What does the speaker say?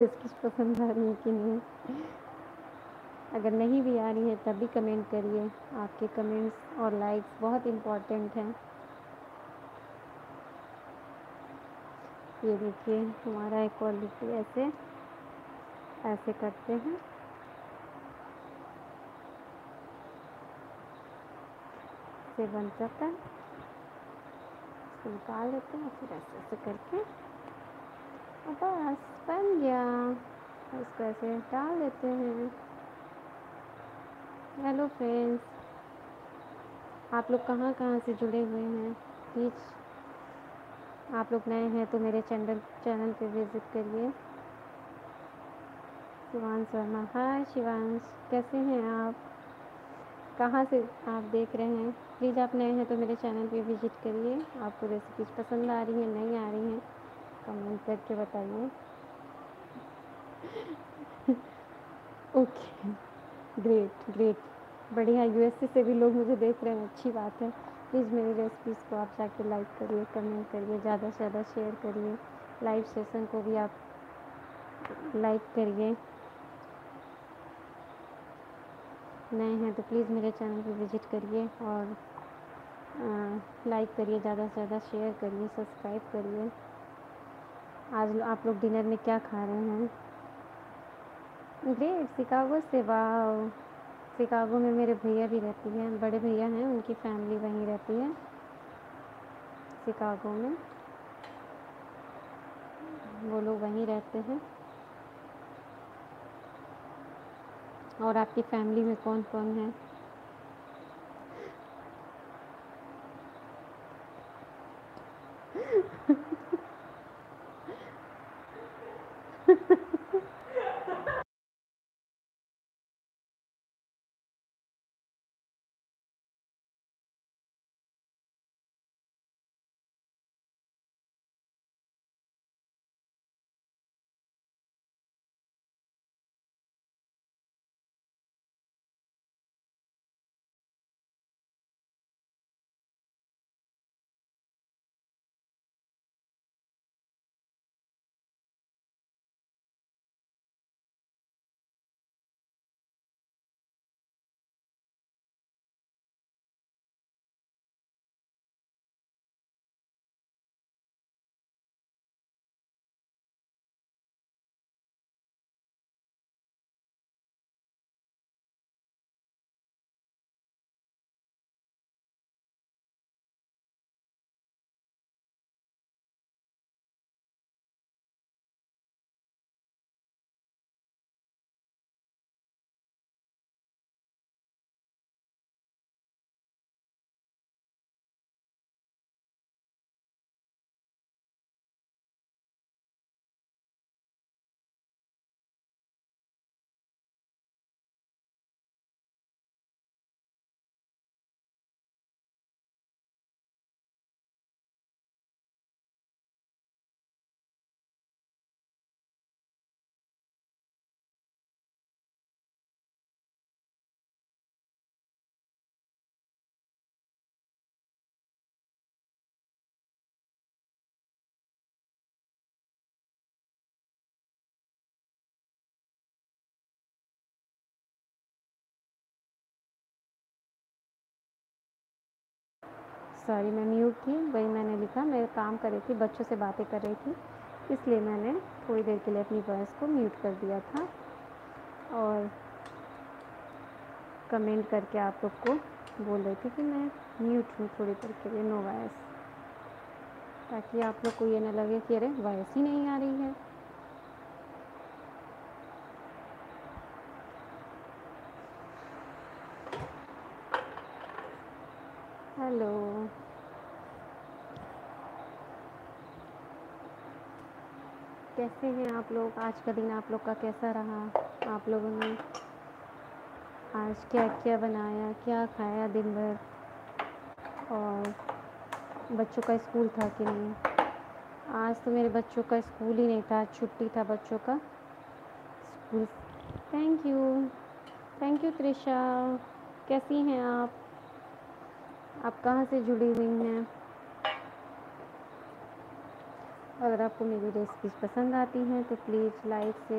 Recipes पसंद आ रही है कि नहीं। अगर नहीं भी आ रही है तब भी कमेंट करिए। आपके कमेंट्स और लाइक्स बहुत इम्पोर्टेंट हैं। ये देखिए, हमारा इक्वालिटी ऐसे। ऐसे करते हैं। से बन जाता है निकाल लेते हैं, फिर ऐसे ऐसे करके। बस बन गया। इसको ऐसे डाल देते हैं। हेलो फ्रेंड्स, आप लोग कहाँ कहाँ से जुड़े हुए हैं? प्लीज़, आप लोग नए हैं तो मेरे चैनल चैनल पे विज़िट करिए। शिवांश वर्मा, हाय शिवांश, कैसे हैं आप? कहाँ से आप देख रहे हैं? प्लीज़, आप नए हैं तो मेरे चैनल पे विज़िट करिए। आपको रेसिपीज़ पसंद आ रही हैं, नहीं आ रही हैं कमेंट करके बताइए। ओके ग्रेट ग्रेट बढ़िया यूएसए से भी लोग मुझे देख रहे हैं, अच्छी बात है। प्लीज़ मेरी रेसिपीज़ को आप जाके लाइक करिए कमेंट करिए, ज़्यादा से ज़्यादा शेयर करिए। लाइव सेशन को भी आप लाइक करिए। नए हैं तो प्लीज़ मेरे चैनल पे विज़िट करिए और लाइक करिए, ज़्यादा से ज़्यादा शेयर करिए सब्सक्राइब करिए। आज आप लोग डिनर में क्या खा रहे हैं? ग्रेट शिकागो से वाह शिकागो में मेरे भैया भी रहती हैं, बड़े भैया हैं, उनकी फैमिली वहीं रहती है, शिकागो में। वो लोग वहीं रहते हैं। और आपकी फैमिली में कौन कौन है? सॉरी मैं म्यूट थी, वही मैंने लिखा, मैं काम कर रही थी, बच्चों से बातें कर रही थी, इसलिए मैंने थोड़ी देर के लिए अपनी वॉइस को म्यूट कर दिया था। और कमेंट करके आप लोग को बोल रही थी कि मैं म्यूट हूँ थोड़ी देर के लिए नो वॉइस ताकि आप लोग को ये ना लगे कि अरे वॉइस ही नहीं आ रही है। हेलो। कैसे हैं आप लोग? आज का दिन आप लोग का कैसा रहा? आप लोगों ने आज क्या क्या बनाया, क्या खाया दिन भर? और बच्चों का स्कूल था कि नहीं? आज तो मेरे बच्चों का स्कूल ही नहीं था, छुट्टी था बच्चों का। School. Thank you. Thank you, Trisha. कैसी हैं आप? आप कहाँ से जुड़ी हुई हैं? अगर आपको मेरी रेसिपीज़ पसंद आती हैं तो प्लीज़ लाइक से